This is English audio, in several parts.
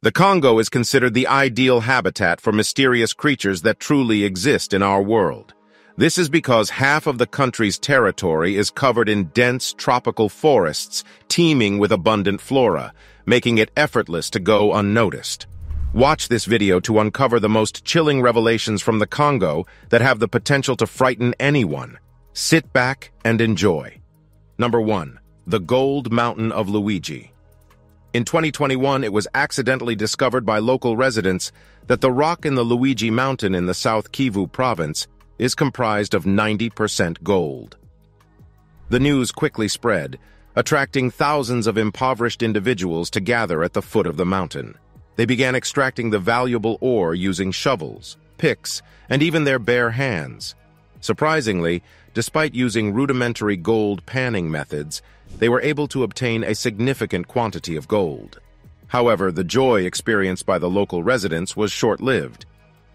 The Congo is considered the ideal habitat for mysterious creatures that truly exist in our world. This is because half of the country's territory is covered in dense tropical forests teeming with abundant flora, making it effortless to go unnoticed. Watch this video to uncover the most chilling revelations from the Congo that have the potential to frighten anyone. Sit back and enjoy. Number 1. The Gold Mountain of Luigi. In 2021, it was accidentally discovered by local residents that the rock in the Luigi Mountain in the South Kivu province is comprised of 90% gold. The news quickly spread, attracting thousands of impoverished individuals to gather at the foot of the mountain. They began extracting the valuable ore using shovels, picks, and even their bare hands. Surprisingly, despite using rudimentary gold panning methods, they were able to obtain a significant quantity of gold. However, the joy experienced by the local residents was short-lived.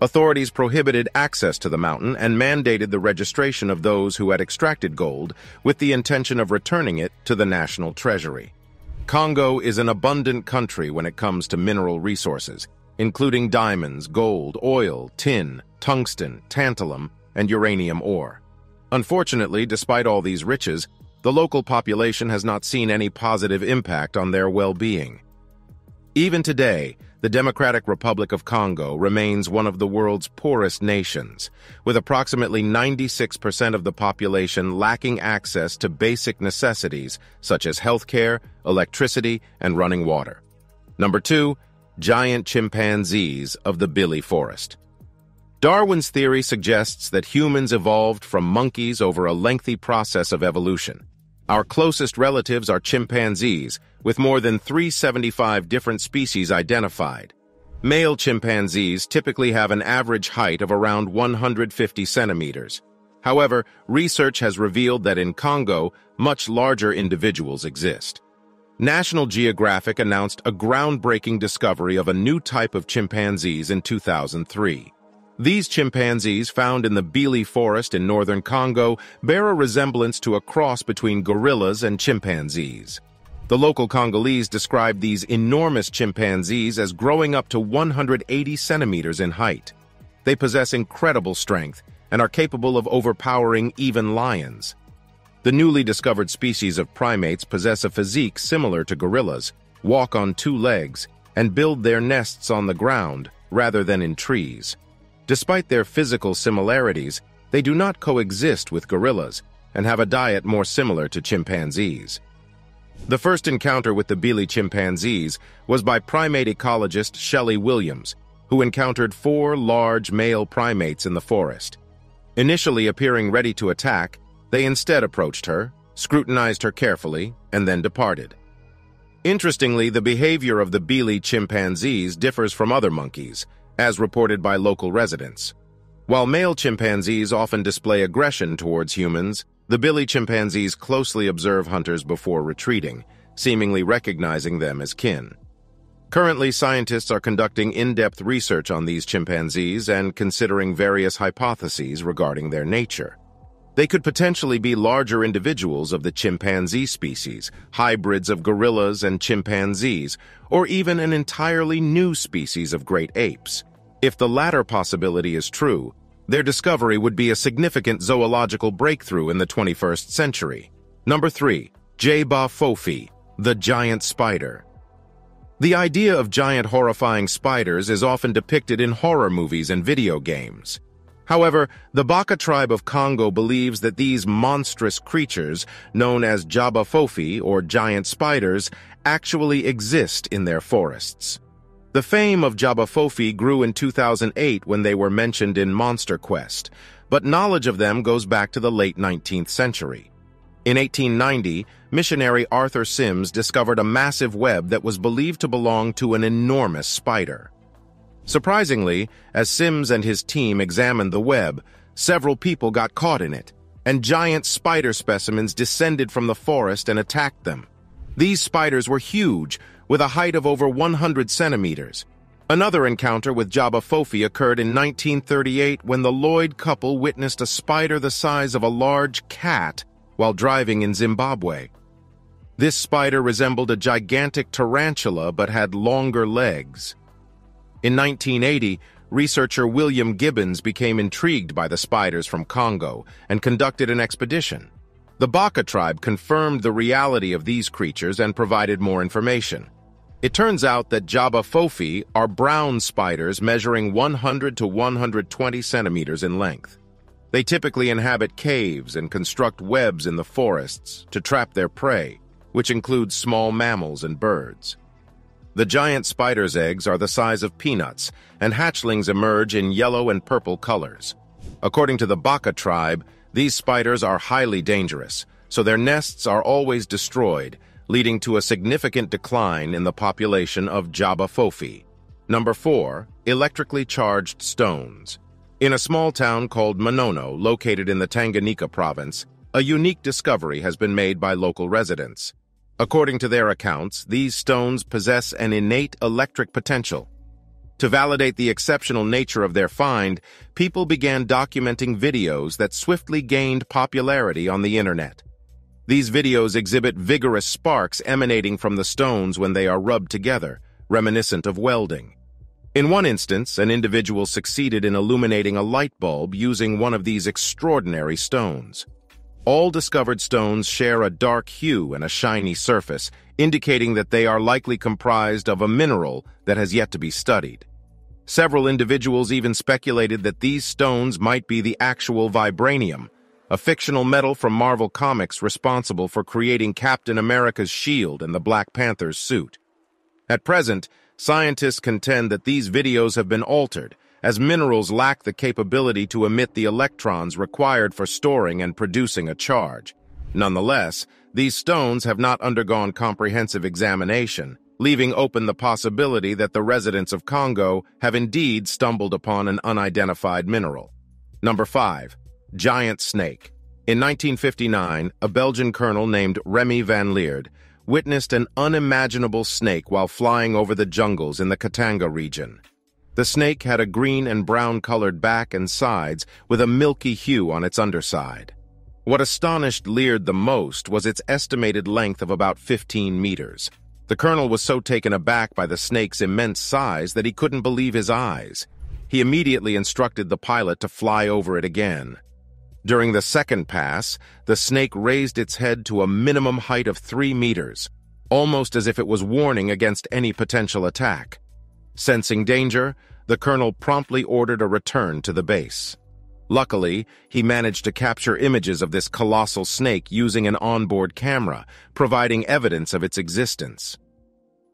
Authorities prohibited access to the mountain and mandated the registration of those who had extracted gold with the intention of returning it to the national treasury. Congo is an abundant country when it comes to mineral resources, including diamonds, gold, oil, tin, tungsten, tantalum, and uranium ore. Unfortunately, despite all these riches, the local population has not seen any positive impact on their well-being. Even today, the Democratic Republic of Congo remains one of the world's poorest nations, with approximately 96% of the population lacking access to basic necessities such as healthcare, electricity, and running water. Number two, giant chimpanzees of the Bili Forest. Darwin's theory suggests that humans evolved from monkeys over a lengthy process of evolution. Our closest relatives are chimpanzees, with more than 375 different species identified. Male chimpanzees typically have an average height of around 150 centimeters. However, research has revealed that in Congo, much larger individuals exist. National Geographic announced a groundbreaking discovery of a new type of chimpanzees in 2003. These chimpanzees, found in the Bili forest in northern Congo, bear a resemblance to a cross between gorillas and chimpanzees. The local Congolese describe these enormous chimpanzees as growing up to 180 centimeters in height. They possess incredible strength and are capable of overpowering even lions. The newly discovered species of primates possess a physique similar to gorillas, walk on two legs, and build their nests on the ground rather than in trees. Despite their physical similarities, they do not coexist with gorillas and have a diet more similar to chimpanzees. The first encounter with the Bili chimpanzees was by primate ecologist Shelley Williams, who encountered four large male primates in the forest. Initially appearing ready to attack, they instead approached her, scrutinized her carefully, and then departed. Interestingly, the behavior of the Bili chimpanzees differs from other monkeys, as reported by local residents. While male chimpanzees often display aggression towards humans, the Bili chimpanzees closely observe hunters before retreating, seemingly recognizing them as kin. Currently, scientists are conducting in-depth research on these chimpanzees and considering various hypotheses regarding their nature. They could potentially be larger individuals of the chimpanzee species, hybrids of gorillas and chimpanzees, or even an entirely new species of great apes. If the latter possibility is true, their discovery would be a significant zoological breakthrough in the 21st century. Number 3. Jaba Fofi, the giant spider. The idea of giant horrifying spiders is often depicted in horror movies and video games. However, the Baka tribe of Congo believes that these monstrous creatures, known as Jabafofi or giant spiders, actually exist in their forests. The fame of Jabafofi grew in 2008 when they were mentioned in Monster Quest, but knowledge of them goes back to the late 19th century. In 1890, missionary Arthur Sims discovered a massive web that was believed to belong to an enormous spider. Surprisingly, as Sims and his team examined the web, several people got caught in it, and giant spider specimens descended from the forest and attacked them. These spiders were huge, with a height of over 100 centimeters. Another encounter with Jabafofi occurred in 1938 when the Lloyd couple witnessed a spider the size of a large cat while driving in Zimbabwe. This spider resembled a gigantic tarantula but had longer legs. In 1980, researcher William Gibbons became intrigued by the spiders from Congo and conducted an expedition. The Baka tribe confirmed the reality of these creatures and provided more information. It turns out that Jaba are brown spiders measuring 100 to 120 centimeters in length. They typically inhabit caves and construct webs in the forests to trap their prey, which includes small mammals and birds. The giant spider's eggs are the size of peanuts, and hatchlings emerge in yellow and purple colors. According to the Baka tribe, these spiders are highly dangerous, so their nests are always destroyed, leading to a significant decline in the population of Jaba Number 4. Electrically charged stones. In a small town called Manono, located in the Tanganyika province, a unique discovery has been made by local residents. According to their accounts, these stones possess an innate electric potential. To validate the exceptional nature of their find, people began documenting videos that swiftly gained popularity on the internet. These videos exhibit vigorous sparks emanating from the stones when they are rubbed together, reminiscent of welding. In one instance, an individual succeeded in illuminating a light bulb using one of these extraordinary stones. All discovered stones share a dark hue and a shiny surface, indicating that they are likely comprised of a mineral that has yet to be studied. Several individuals even speculated that these stones might be the actual vibranium, a fictional metal from Marvel Comics responsible for creating Captain America's shield and the Black Panther's suit. At present, Scientists contend that these videos have been altered, as minerals lack the capability to emit the electrons required for storing and producing a charge. Nonetheless, these stones have not undergone comprehensive examination, leaving open the possibility that the residents of Congo have indeed stumbled upon an unidentified mineral. Number 5. Giant Snake In 1959, a Belgian colonel named Remy van Lierde witnessed an unimaginable snake while flying over the jungles in the Katanga region. The snake had a green and brown-colored back and sides with a milky hue on its underside. What astonished Lierde the most was its estimated length of about 15 meters. The colonel was so taken aback by the snake's immense size that he couldn't believe his eyes. He immediately instructed the pilot to fly over it again. During the second pass, the snake raised its head to a minimum height of three meters, almost as if it was warning against any potential attack. Sensing danger, the colonel promptly ordered a return to the base. Luckily, he managed to capture images of this colossal snake using an onboard camera, providing evidence of its existence.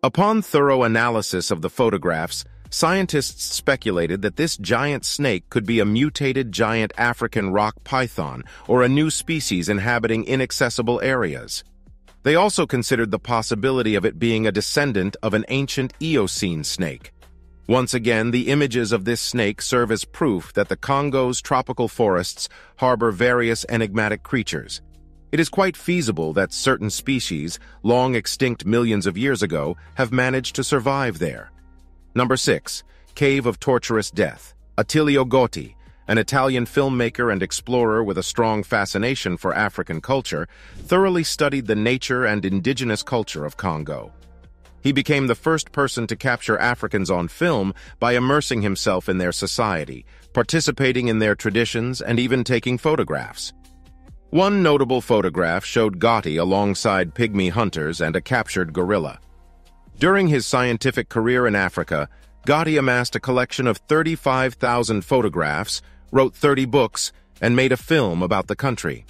Upon thorough analysis of the photographs, Scientists speculated that this giant snake could be a mutated giant African rock python or a new species inhabiting inaccessible areas. They also considered the possibility of it being a descendant of an ancient Eocene snake. Once again, the images of this snake serve as proof that the Congo's tropical forests harbor various enigmatic creatures. It is quite feasible that certain species, long extinct millions of years ago, have managed to survive there. Number 6. Cave of Torturous Death. Attilio Gotti, an Italian filmmaker and explorer with a strong fascination for African culture, thoroughly studied the nature and indigenous culture of Congo. He became the first person to capture Africans on film by immersing himself in their society, participating in their traditions, and even taking photographs. One notable photograph showed Gotti alongside pygmy hunters and a captured gorilla. During his scientific career in Africa, Gotti amassed a collection of 35,000 photographs, wrote 30 books, and made a film about the country.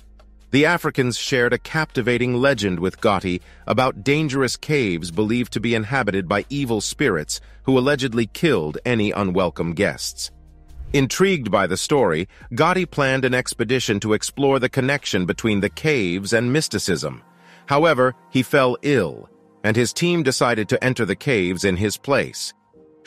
The Africans shared a captivating legend with Gotti about dangerous caves believed to be inhabited by evil spirits who allegedly killed any unwelcome guests. Intrigued by the story, Gotti planned an expedition to explore the connection between the caves and mysticism. However, he fell ill and his team decided to enter the caves in his place.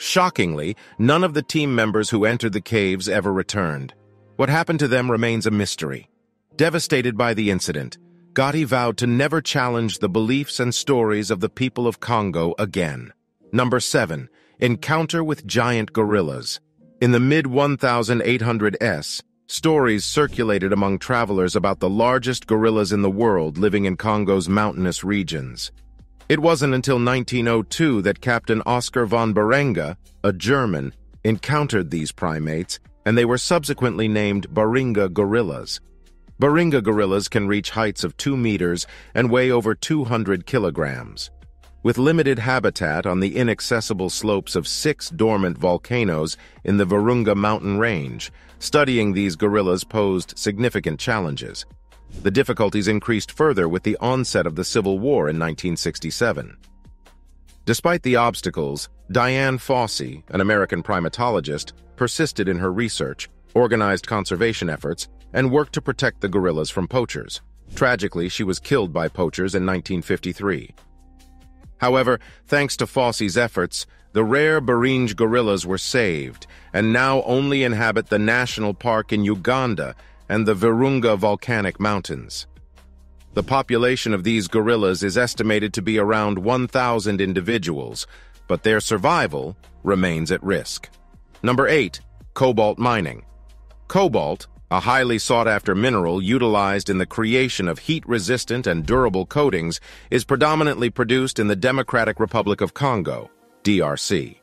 Shockingly, none of the team members who entered the caves ever returned. What happened to them remains a mystery. Devastated by the incident, Gotti vowed to never challenge the beliefs and stories of the people of Congo again. Number 7. Encounter with Giant Gorillas In the mid-1800s, Stories circulated among travelers about the largest gorillas in the world living in Congo's mountainous regions. It wasn't until 1902 that Captain Oscar von Berenga, a German, encountered these primates, and they were subsequently named Baringa gorillas. Baringa gorillas can reach heights of 2 meters and weigh over 200 kilograms. With limited habitat on the inaccessible slopes of six dormant volcanoes in the Virunga mountain range, studying these gorillas posed significant challenges. The difficulties increased further with the onset of the Civil War in 1967. Despite the obstacles, Dian Fossey, an American primatologist, persisted in her research, organized conservation efforts, and worked to protect the gorillas from poachers. Tragically, she was killed by poachers in 1953. However, thanks to Fossey's efforts, the rare Baringe gorillas were saved and now only inhabit the national park in Uganda and the Virunga volcanic mountains. The population of these gorillas is estimated to be around 1,000 individuals, but their survival remains at risk. Number 8. Cobalt mining. Cobalt, a highly sought-after mineral utilized in the creation of heat-resistant and durable coatings, is predominantly produced in the Democratic Republic of Congo, DRC.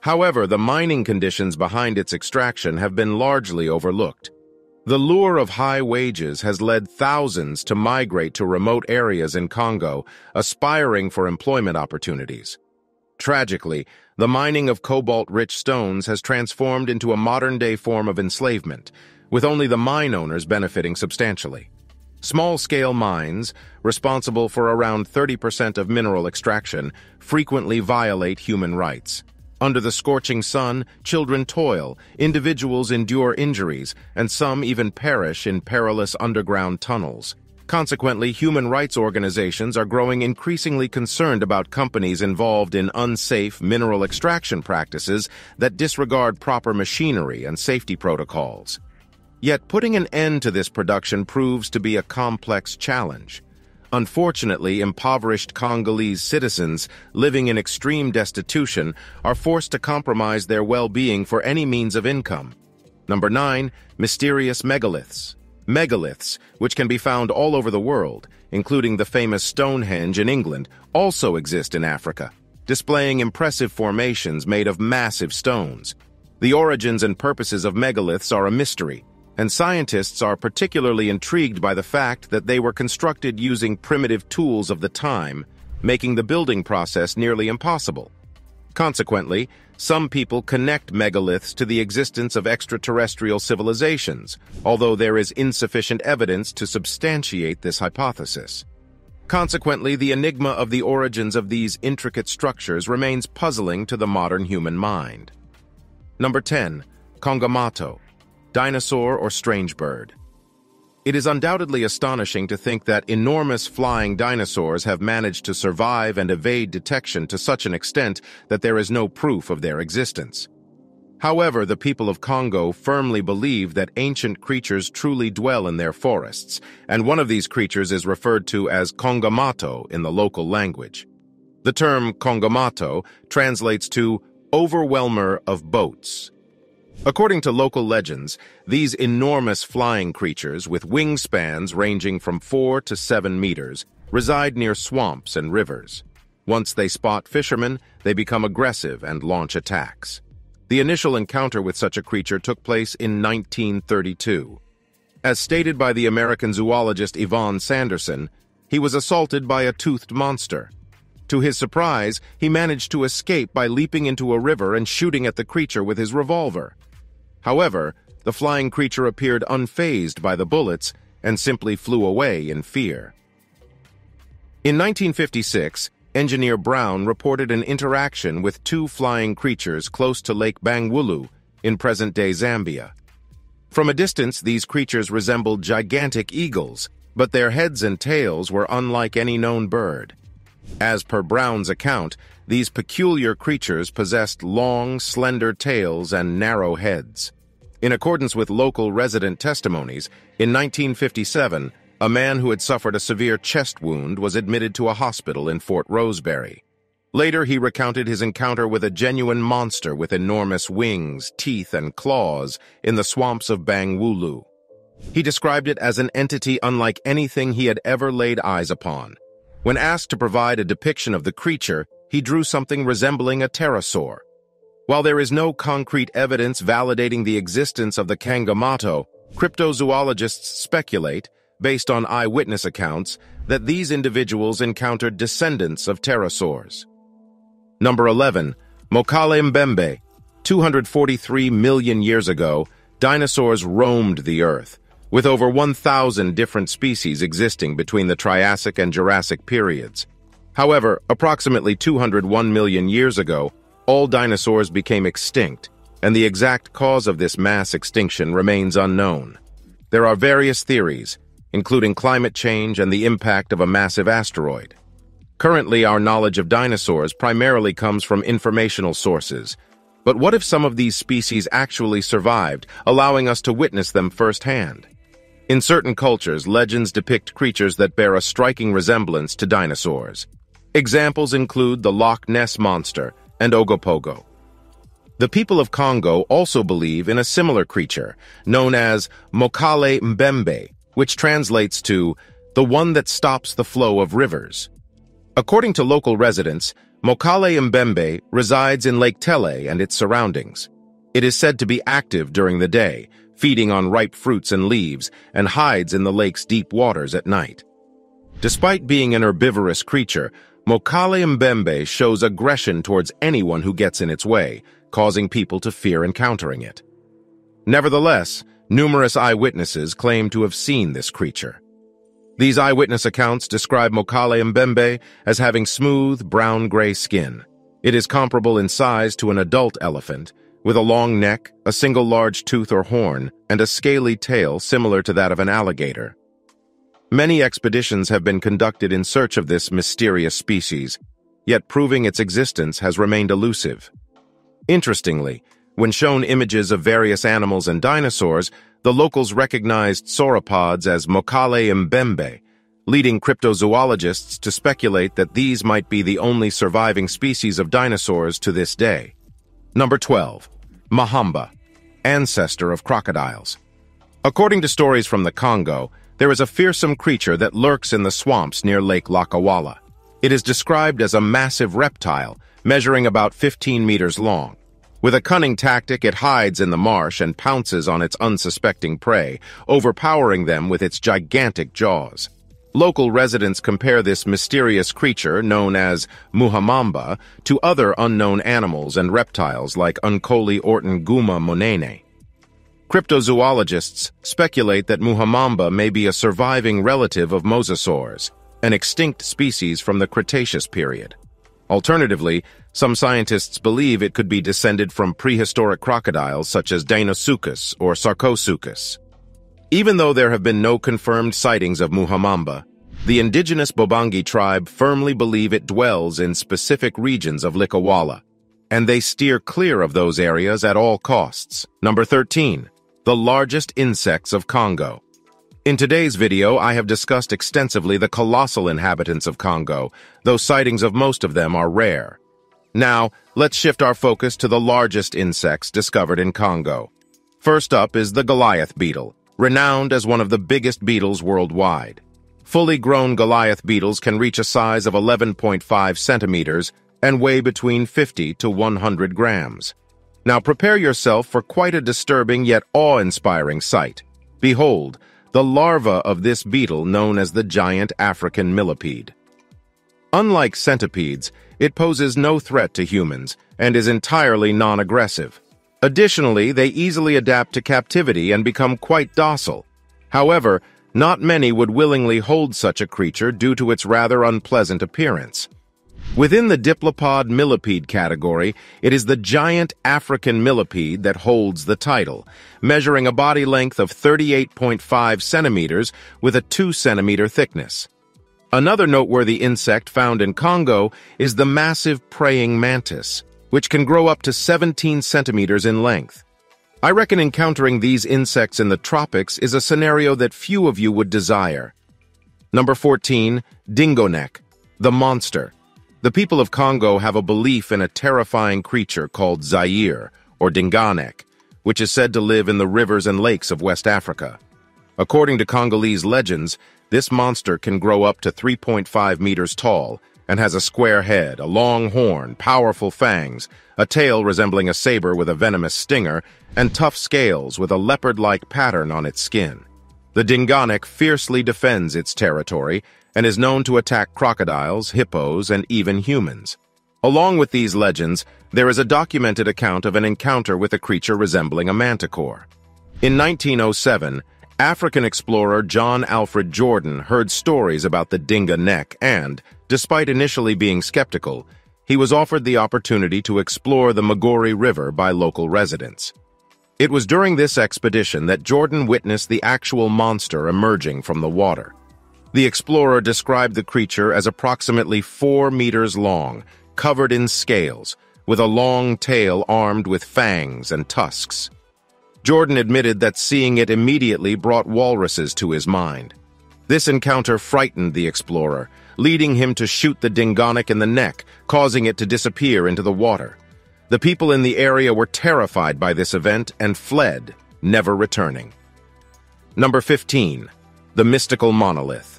However, the mining conditions behind its extraction have been largely overlooked. The lure of high wages has led thousands to migrate to remote areas in Congo, aspiring for employment opportunities. Tragically, the mining of cobalt-rich stones has transformed into a modern-day form of enslavement, with only the mine owners benefiting substantially. Small-scale mines, responsible for around 30% of mineral extraction, frequently violate human rights. Under the scorching sun, children toil, individuals endure injuries, and some even perish in perilous underground tunnels. Consequently, human rights organizations are growing increasingly concerned about companies involved in unsafe mineral extraction practices that disregard proper machinery and safety protocols. Yet putting an end to this production proves to be a complex challenge. Unfortunately, impoverished Congolese citizens living in extreme destitution are forced to compromise their well-being for any means of income. Number 9. Mysterious megaliths. Megaliths, which can be found all over the world, including the famous Stonehenge in England, also exist in Africa, displaying impressive formations made of massive stones. The origins and purposes of megaliths are a mystery, and scientists are particularly intrigued by the fact that they were constructed using primitive tools of the time, making the building process nearly impossible. Consequently, some people connect megaliths to the existence of extraterrestrial civilizations, although there is insufficient evidence to substantiate this hypothesis. Consequently, the enigma of the origins of these intricate structures remains puzzling to the modern human mind. Number 10. Kongamato dinosaur or strange bird. It is undoubtedly astonishing to think that enormous flying dinosaurs have managed to survive and evade detection to such an extent that there is no proof of their existence. However, the people of Congo firmly believe that ancient creatures truly dwell in their forests, and one of these creatures is referred to as Kongamato in the local language. The term Kongamato translates to overwhelmer of boats According to local legends, these enormous flying creatures, with wingspans ranging from 4 to 7 meters, reside near swamps and rivers. Once they spot fishermen, they become aggressive and launch attacks. The initial encounter with such a creature took place in 1932. As stated by the American zoologist Ivan Sanderson, he was assaulted by a toothed monster. To his surprise, he managed to escape by leaping into a river and shooting at the creature with his revolver. However, the flying creature appeared unfazed by the bullets and simply flew away in fear. In 1956, Engineer Brown reported an interaction with two flying creatures close to Lake Bangweulu in present-day Zambia. From a distance, these creatures resembled gigantic eagles, but their heads and tails were unlike any known bird. As per Brown's account, these peculiar creatures possessed long, slender tails and narrow heads. In accordance with local resident testimonies, in 1957, a man who had suffered a severe chest wound was admitted to a hospital in Fort Rosebery. Later, he recounted his encounter with a genuine monster with enormous wings, teeth, and claws in the swamps of Bangweulu. He described it as an entity unlike anything he had ever laid eyes upon. When asked to provide a depiction of the creature, he drew something resembling a pterosaur. While there is no concrete evidence validating the existence of the Kongamato, cryptozoologists speculate, based on eyewitness accounts, that these individuals encountered descendants of pterosaurs. Number 11. Mokele Mbembe. 243 million years ago, dinosaurs roamed the Earth, with over 1,000 different species existing between the Triassic and Jurassic periods. However, approximately 201 million years ago, all dinosaurs became extinct, and the exact cause of this mass extinction remains unknown. There are various theories, including climate change and the impact of a massive asteroid. Currently, our knowledge of dinosaurs primarily comes from informational sources. But what if some of these species actually survived, allowing us to witness them firsthand? In certain cultures, legends depict creatures that bear a striking resemblance to dinosaurs. Examples include the Loch Ness Monster, and Ogopogo. The people of Congo also believe in a similar creature, known as Mokele Mbembe, which translates to the one that stops the flow of rivers. According to local residents, Mokele Mbembe resides in Lake Tele and its surroundings. It is said to be active during the day, feeding on ripe fruits and leaves, and hides in the lake's deep waters at night. Despite being an herbivorous creature, Mokele Mbembe shows aggression towards anyone who gets in its way, causing people to fear encountering it. Nevertheless, numerous eyewitnesses claim to have seen this creature. These eyewitness accounts describe Mokele Mbembe as having smooth, brown-gray skin. It is comparable in size to an adult elephant, with a long neck, a single large tooth or horn, and a scaly tail similar to that of an alligator. Many expeditions have been conducted in search of this mysterious species, yet proving its existence has remained elusive. Interestingly, when shown images of various animals and dinosaurs, the locals recognized sauropods as Mokele Mbembe, leading cryptozoologists to speculate that these might be the only surviving species of dinosaurs to this day. Number 12. Mahamba, ancestor of crocodiles. According to stories from the Congo, there is a fearsome creature that lurks in the swamps near Lake Lakawala. It is described as a massive reptile, measuring about 15 meters long. With a cunning tactic, it hides in the marsh and pounces on its unsuspecting prey, overpowering them with its gigantic jaws. Local residents compare this mysterious creature, known as Muhamamba, to other unknown animals and reptiles like Uncoli orton guma monene. Cryptozoologists speculate that Muhamamba may be a surviving relative of mosasaurs, an extinct species from the Cretaceous period. Alternatively, some scientists believe it could be descended from prehistoric crocodiles such as Deinosuchus or Sarcosuchus. Even though there have been no confirmed sightings of Muhamamba, the indigenous Bobangi tribe firmly believe it dwells in specific regions of Likawala, and they steer clear of those areas at all costs. Number 13 the largest insects of Congo. In today's video, I have discussed extensively the colossal inhabitants of Congo, though sightings of most of them are rare. Now, let's shift our focus to the largest insects discovered in Congo. First up is the Goliath beetle, renowned as one of the biggest beetles worldwide. Fully grown Goliath beetles can reach a size of 11.5 centimeters and weigh between 50 to 100 grams. Now prepare yourself for quite a disturbing yet awe-inspiring sight. Behold, the larva of this beetle known as the giant African millipede. Unlike centipedes, it poses no threat to humans and is entirely non-aggressive. Additionally, they easily adapt to captivity and become quite docile. However, not many would willingly hold such a creature due to its rather unpleasant appearance. Within the diplopod millipede category, it is the giant African millipede that holds the title, measuring a body length of 38.5 centimeters with a 2 centimeter thickness. Another noteworthy insect found in Congo is the massive praying mantis, which can grow up to 17 centimeters in length. I reckon encountering these insects in the tropics is a scenario that few of you would desire. Number 14. Dingonek, the monster. The people of Congo have a belief in a terrifying creature called Zaire, or Dingonek, which is said to live in the rivers and lakes of West Africa. According to Congolese legends, this monster can grow up to 3.5 meters tall and has a square head, a long horn, powerful fangs, a tail resembling a saber with a venomous stinger, and tough scales with a leopard-like pattern on its skin. The Dingonek fiercely defends its territory and is known to attack crocodiles, hippos, and even humans. Along with these legends, there is a documented account of an encounter with a creature resembling a manticore. In 1907, African explorer John Alfred Jordan heard stories about the Dinga Neck and, despite initially being skeptical, he was offered the opportunity to explore the Migori River by local residents. It was during this expedition that Jordan witnessed the actual monster emerging from the water. The explorer described the creature as approximately four meters long, covered in scales, with a long tail armed with fangs and tusks. Jordan admitted that seeing it immediately brought walruses to his mind. This encounter frightened the explorer, leading him to shoot the Dingonek in the neck, causing it to disappear into the water. The people in the area were terrified by this event and fled, never returning. Number 15. The Mystical Monolith.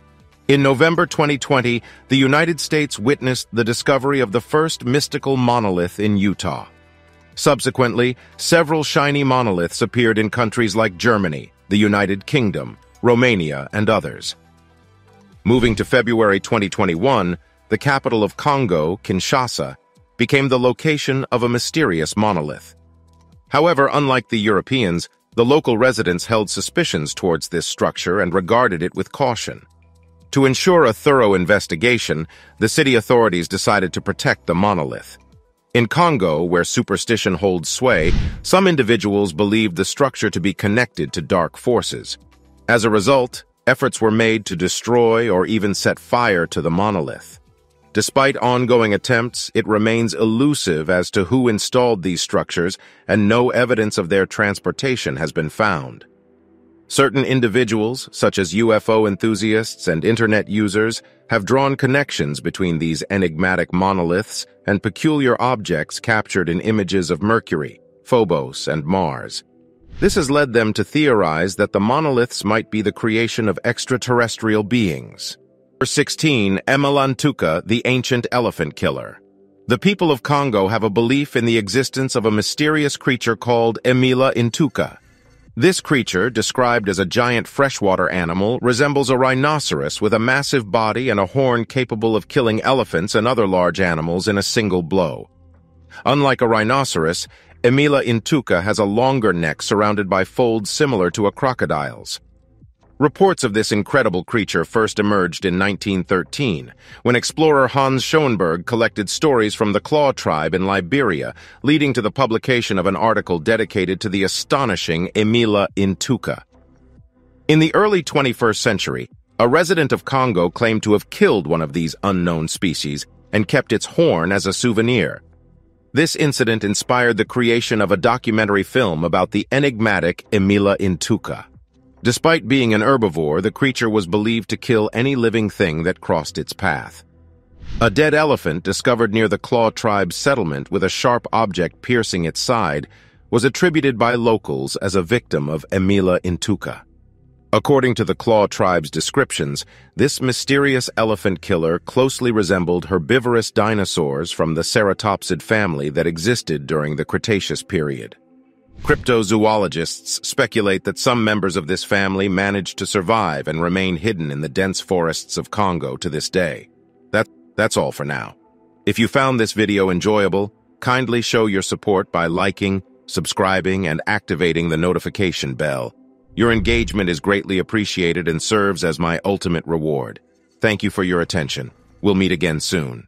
In November 2020, the United States witnessed the discovery of the first mystical monolith in Utah. Subsequently, several shiny monoliths appeared in countries like Germany, the United Kingdom, Romania, and others. Moving to February 2021, the capital of Congo, Kinshasa, became the location of a mysterious monolith. However, unlike the Europeans, the local residents held suspicions towards this structure and regarded it with caution. To ensure a thorough investigation, the city authorities decided to protect the monolith. In Congo, where superstition holds sway, some individuals believed the structure to be connected to dark forces. As a result, efforts were made to destroy or even set fire to the monolith. Despite ongoing attempts, it remains elusive as to who installed these structures and no evidence of their transportation has been found. Certain individuals, such as UFO enthusiasts and internet users, have drawn connections between these enigmatic monoliths and peculiar objects captured in images of Mercury, Phobos, and Mars. This has led them to theorize that the monoliths might be the creation of extraterrestrial beings. Number 16. Emalantuka, the Ancient Elephant Killer. The people of Congo have a belief in the existence of a mysterious creature called Emila Intuka. This creature, described as a giant freshwater animal, resembles a rhinoceros with a massive body and a horn capable of killing elephants and other large animals in a single blow. Unlike a rhinoceros, Emila intuca has a longer neck surrounded by folds similar to a crocodile's. Reports of this incredible creature first emerged in 1913, when explorer Hans Schomburgk collected stories from the Klaw tribe in Liberia, leading to the publication of an article dedicated to the astonishing Emila intuka. In the early 21st century, a resident of Congo claimed to have killed one of these unknown species and kept its horn as a souvenir. This incident inspired the creation of a documentary film about the enigmatic Emila intuka. Despite being an herbivore, the creature was believed to kill any living thing that crossed its path. A dead elephant discovered near the Claw tribe's settlement with a sharp object piercing its side was attributed by locals as a victim of Emila intuka. According to the Claw tribe's descriptions, this mysterious elephant killer closely resembled herbivorous dinosaurs from the ceratopsid family that existed during the Cretaceous period. Cryptozoologists speculate that some members of this family managed to survive and remain hidden in the dense forests of Congo to this day. That, that's all for now. If you found this video enjoyable, kindly show your support by liking, subscribing, and activating the notification bell. Your engagement is greatly appreciated and serves as my ultimate reward. Thank you for your attention. We'll meet again soon.